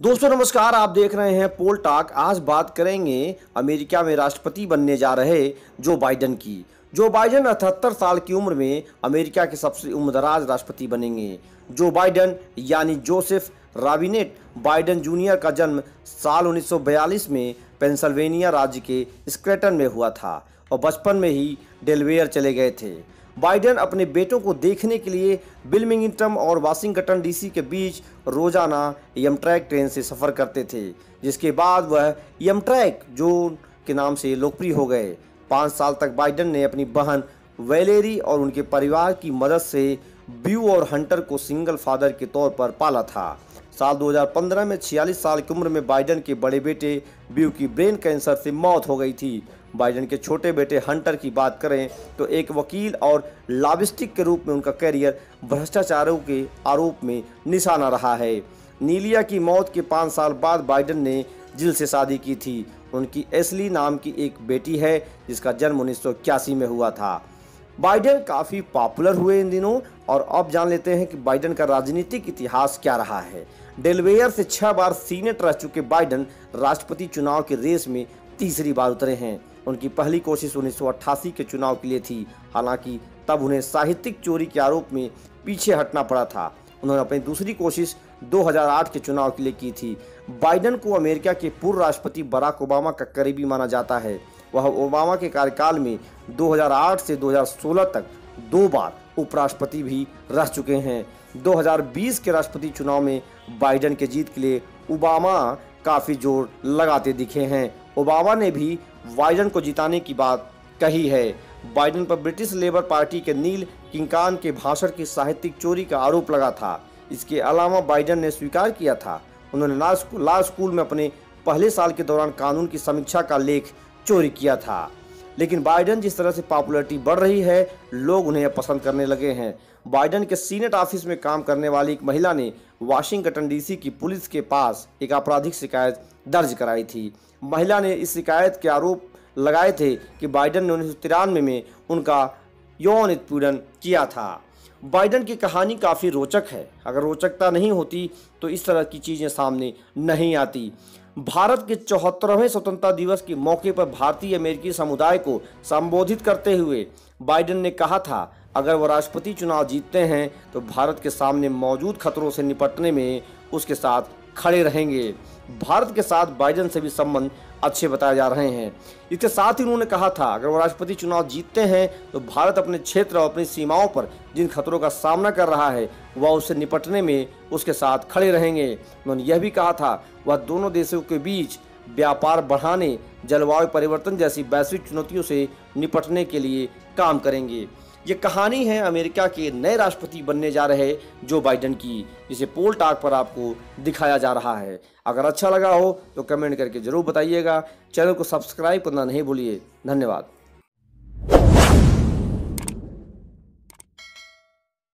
दोस्तों, नमस्कार, आप देख रहे हैं पोल टाक। आज बात करेंगे अमेरिका में राष्ट्रपति बनने जा रहे जो बाइडन की। जो बाइडन अठहत्तर साल की उम्र में अमेरिका के सबसे उम्रदराज राष्ट्रपति बनेंगे। जो बाइडन, यानी जोसेफ राबिनेट, बाइडन जूनियर का जन्म साल 1942 में पेंसिल्वेनिया राज्य के स्क्रेटन में हुआ था और बचपन में ही डेलवेयर चले गए थे। बाइडेन अपने बेटों को देखने के लिए बिलमिंगटन और वाशिंगटन डीसी के बीच रोज़ाना यमट्रैक ट्रेन से सफ़र करते थे, जिसके बाद वह यमट्रैक जोन के नाम से लोकप्रिय हो गए। पाँच साल तक बाइडेन ने अपनी बहन वेलेरी और उनके परिवार की मदद से ब्यू और हंटर को सिंगल फादर के तौर पर पाला था। साल 2015 में 46 साल की उम्र में बाइडेन के बड़े बेटे ब्यू की ब्रेन कैंसर से मौत हो गई थी। बाइडेन के छोटे बेटे हंटर की बात करें तो एक वकील और लाबिस्टिक के रूप में उनका करियर भ्रष्टाचारों के आरोप में निशाना रहा है। नीलिया की मौत के पाँच साल बाद बाइडन ने जिल से शादी की थी। उनकी एसली नाम की एक बेटी है, जिसका जन्म उन्नीस सौ इक्यासी में हुआ था। बाइडेन काफ़ी पॉपुलर हुए इन दिनों और अब जान लेते हैं कि बाइडेन का राजनीतिक इतिहास क्या रहा है। डेलवेयर से छह बार सीनेट रह चुके बाइडेन राष्ट्रपति चुनाव के रेस में तीसरी बार उतरे हैं। उनकी पहली कोशिश उन्नीस सौ अट्ठासी के चुनाव के लिए थी। हालाँकि तब उन्हें साहित्यिक चोरी के आरोप में पीछे हटना पड़ा था। उन्होंने अपनी दूसरी कोशिश 2008 के चुनाव के लिए की थी। बाइडन को अमेरिका के पूर्व राष्ट्रपति बराक ओबामा का करीबी माना जाता है। वह ओबामा के कार्यकाल में 2008 से 2016 तक दो बार उपराष्ट्रपति भी रह चुके हैं। 2020 के राष्ट्रपति चुनाव में बाइडन के जीत के लिए ओबामा काफ़ी ज़ोर लगाते दिखे हैं। ओबामा ने भी बाइडन को जिताने की बात कही है। बाइडन पर ब्रिटिश लेबर पार्टी के नील किंकान के भाषण की साहित्यिक चोरी का आरोप लगा था। इसके अलावा बाइडन ने स्वीकार किया था। उन्होंने लॉ स्कूल में अपने पहले साल के दौरान कानून की समीक्षा का लेख चोरी किया था। लेकिन बाइडन जिस तरह से पॉपुलरिटी बढ़ रही है, लोग उन्हें पसंद करने लगे हैं। बाइडन के सीनेट ऑफ़िस में काम करने वाली एक महिला ने वाशिंगटन डीसी की पुलिस के पास एक आपराधिक शिकायत दर्ज कराई थी। महिला ने इस शिकायत के आरोप लगाए थे कि बाइडन ने उन्नीस तिरानवे में उनका यौन उत्पीड़न किया था। बाइडन की कहानी काफ़ी रोचक है। अगर रोचकता नहीं होती तो इस तरह की चीज़ें सामने नहीं आती। भारत के चौहत्तरवें स्वतंत्रता दिवस के मौके पर भारतीय अमेरिकी समुदाय को संबोधित करते हुए बाइडन ने कहा था, अगर वह राष्ट्रपति चुनाव जीतते हैं तो भारत के सामने मौजूद खतरों से निपटने में उसके साथ खड़े रहेंगे। भारत के साथ बाइडेन से भी संबंध अच्छे बताए जा रहे हैं। इसके साथ ही उन्होंने कहा था, अगर वो राष्ट्रपति चुनाव जीतते हैं तो भारत अपने क्षेत्र और अपनी सीमाओं पर जिन खतरों का सामना कर रहा है, वह उससे निपटने में उसके साथ खड़े रहेंगे। उन्होंने यह भी कहा था, वह दोनों देशों के बीच व्यापार बढ़ाने, जलवायु परिवर्तन जैसी वैश्विक चुनौतियों से निपटने के लिए काम करेंगे। ये कहानी है अमेरिका के नए राष्ट्रपति बनने जा रहे जो बाइडन की, जिसे पोल टाक पर आपको दिखाया जा रहा है। अगर अच्छा लगा हो तो कमेंट करके ज़रूर बताइएगा। चैनल को सब्सक्राइब करना नहीं भूलिए। धन्यवाद।